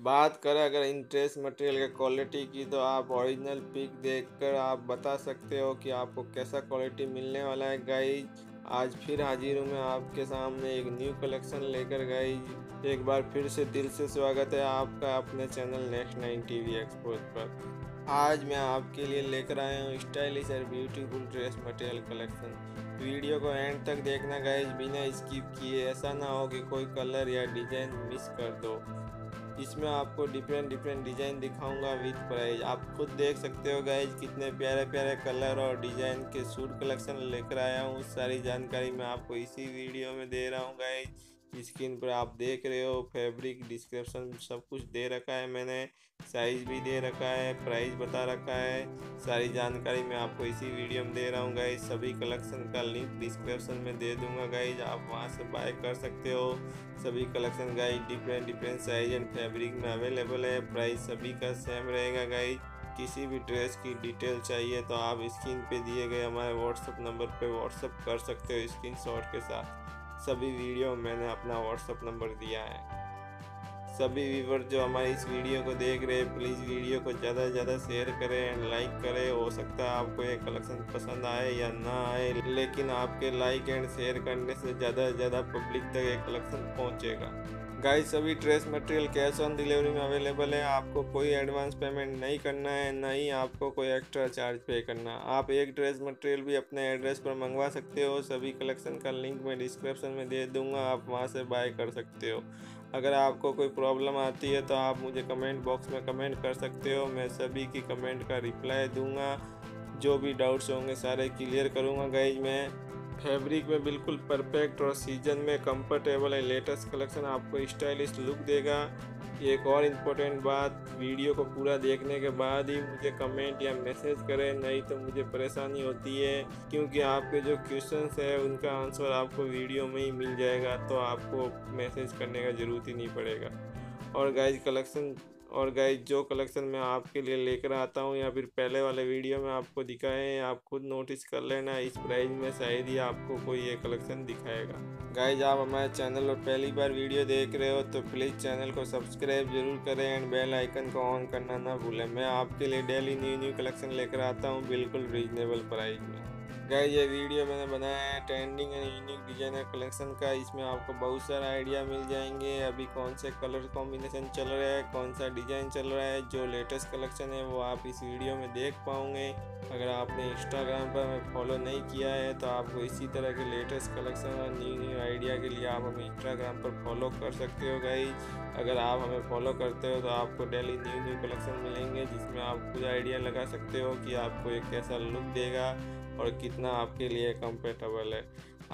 बात करें अगर ड्रेस मटेरियल के क्वालिटी की तो आप ओरिजिनल पिक देखकर आप बता सकते हो कि आपको कैसा क्वालिटी मिलने वाला है। गाइज़ आज फिर हाजिर हूँ मैं आपके सामने एक न्यू कलेक्शन लेकर। गाइज़ एक बार फिर से दिल से स्वागत है आपका अपने channel next nine T V expose पर। आज मैं आपके लिए लेकर आया हूँ स्टाइलिश और beautiful dress material collection video को एंड तक देखना गाइज़ बिना स्किप किए। ऐसा ना हो कि कोई कलर या डिज़ाइन मिस कर दो। इसमें आपको डिफरेंट डिफरेंट डिज़ाइन दिखाऊँगा विथ प्राइज आप खुद देख सकते हो गाइज़ कितने प्यारे प्यारे कलर और डिज़ाइन के सूट कलेक्शन लेकर आया हूँ। सारी जानकारी मैं आपको इसी वीडियो में दे रहा हूँ गाइज़ स्क्रीन पर आप देख रहे हो, फैब्रिक, डिस्क्रिप्शन सब कुछ दे रखा है मैंने, साइज़ भी दे रखा है, प्राइस बता रखा है, सारी जानकारी मैं आपको इसी वीडियो में दे रहा हूँ गाइज़ सभी कलेक्शन का लिंक डिस्क्रिप्शन में दे दूँगा गाइज़ आप वहाँ से बाय कर सकते हो, सभी collection guys different different size and fabric में अवेलेबल है, प्राइस सभी का सेम रहेगा गाइज़ किसी भी ड्रेस की डिटेल चाहिए तो आप स्क्रीन पे दिए गए हमारे व्हाट्सअप नंबर पे व्हाट्सअप कर सकते हो स्क्रीनशॉट के साथ। सभी वीडियो मैंने अपना व्हाट्सअप नंबर दिया है। सभी व्यूवर जो हमारे इस वीडियो को देख रहे हैं प्लीज़ वीडियो को ज़्यादा से ज़्यादा शेयर करें एंड लाइक करें। हो सकता है आपको ये कलेक्शन पसंद आए या ना आए, लेकिन आपके लाइक एंड शेयर करने से ज़्यादा से ज़्यादा पब्लिक तक ये कलेक्शन पहुँचेगा। गाइस सभी dress material cash on delivery में अवेलेबल है। आपको कोई एडवांस पेमेंट नहीं करना है, ना ही आपको कोई एक्स्ट्रा चार्ज पे करना। आप एक ड्रेस मटेरियल भी अपने एड्रेस पर मंगवा सकते हो। सभी कलेक्शन का लिंक मैं डिस्क्रिप्शन में दे दूँगा, आप वहाँ से बाय कर सकते हो। अगर आपको कोई प्रॉब्लम आती है तो आप मुझे कमेंट बॉक्स में कमेंट कर सकते हो। मैं सभी की कमेंट का रिप्लाई दूँगा। जो भी डाउट्स होंगे सारे क्लियर करूँगा, गाइज़। मैं फैब्रिक में बिल्कुल परफेक्ट और सीज़न में कंफर्टेबल है। लेटेस्ट कलेक्शन आपको स्टाइलिश लुक देगा। एक और इम्पोर्टेंट बात वीडियो को पूरा देखने के बाद ही मुझे कमेंट या मैसेज करें, नहीं तो मुझे परेशानी होती है, क्योंकि आपके जो क्वेश्चन है, उनका आंसर आपको वीडियो में ही मिल जाएगा तो आपको मैसेज करने का ज़रूरत ही नहीं पड़ेगा। और गाइज़ कलेक्शन और गाइज़ जो कलेक्शन मैं आपके लिए लेकर आता हूँ, या फिर पहले वाले वीडियो में आपको दिखाए आप खुद नोटिस कर लेना, इस प्राइस में शायद ही आपको कोई ये कलेक्शन दिखाएगा। गाइज़ आप हमारे चैनल पर पहली बार वीडियो देख रहे हो तो प्लीज़ चैनल को सब्सक्राइब ज़रूर करें एंड बेल आइकन को ऑन करना ना भूलें। मैं आपके लिए डेली न्यू न्यू कलेक्शन लेकर आता हूँ, बिल्कुल रिजनेबल प्राइस में। गाइस, ये वीडियो मैंने बनाया है trending and unique designer collection का। इसमें आपको बहुत सारा आइडिया मिल जाएँगे। अभी कौन से कलर कॉम्बिनेशन चल रहा है, कौन सा डिज़ाइन चल रहा है, जो लेटेस्ट कलेक्शन है, वो आप इस वीडियो में देख पाओगे। अगर आपने इंस्टाग्राम पर फॉलो नहीं किया है तो आपको इसी तरह के लेटेस्ट कलेक्शन और न्यू न्यू आइडिया के लिए आप हमें इंस्टाग्राम पर फॉलो कर सकते हो गाइज़ अगर आप हमें फॉलो करते हो तो आपको डेली न्यू न्यू कलेक्शन मिलेंगे, जिसमें आप खुद आइडिया लगा सकते हो कि आपको एक कैसा लुक देगा। और कितना आपके लिए कंफर्टेबल है।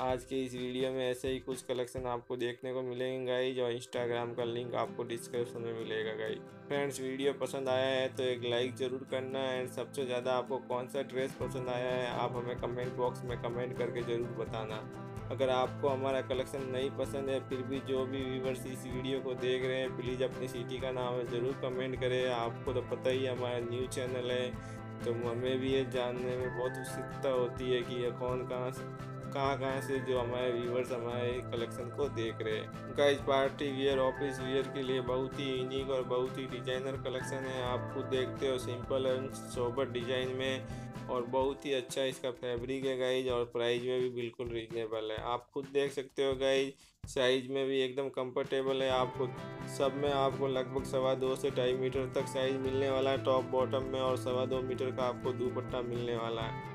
आज के इस वीडियो में ऐसे ही कुछ कलेक्शन आपको देखने को मिलेंगे गाइज़ और इंस्टाग्राम का लिंक आपको डिस्क्रिप्शन में मिलेगा गाइज़ फ्रेंड्स वीडियो पसंद आया है तो एक लाइक ज़रूर करना एंड सबसे ज़्यादा आपको कौन सा ड्रेस पसंद आया है, आप हमें कमेंट बॉक्स में कमेंट करके ज़रूर बताना। अगर आपको हमारा कलेक्शन नहीं पसंद है, फिर भी जो भी व्यूवर्स इस वीडियो को देख रहे हैं प्लीज़ अपनी सिटी का नाम ज़रूर कमेंट करें। आपको तो पता ही हमारा न्यू चैनल है। तो हमें भी ये जानने में बहुत उत्सुकता होती है कि ये कौन कहाँ से कहाँ कहाँ से जो हमारे व्यूवर्स हमारे कलेक्शन को देख रहे हैं। उनका इस पार्टी वियर ऑफ़िस वियर के लिए बहुत ही यूनिक और बहुत ही डिज़ाइनर कलेक्शन है। आप खुद देखते हो सिंपल एंड सोबर डिज़ाइन में और बहुत ही अच्छा इसका फैब्रिक है गाइज़ और प्राइस में भी बिल्कुल रीजनेबल है। आप खुद देख सकते हो गाइज़ साइज़ में भी एकदम कंफर्टेबल है। आपको सब में आपको लगभग सवा दो से ढाई मीटर तक साइज़ मिलने वाला है। टॉप बॉटम में और सवा दो मीटर का आपको दुपट्टा मिलने वाला है।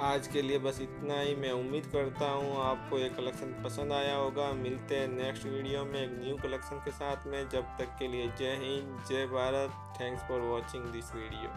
आज के लिए बस इतना ही। मैं उम्मीद करता हूँ आपको ये कलेक्शन पसंद आया होगा। मिलते हैं नेक्स्ट वीडियो में एक न्यू कलेक्शन के साथ में। जब तक के लिए जय हिंद, जय Bharat. Thanks for watching this video.